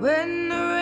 When the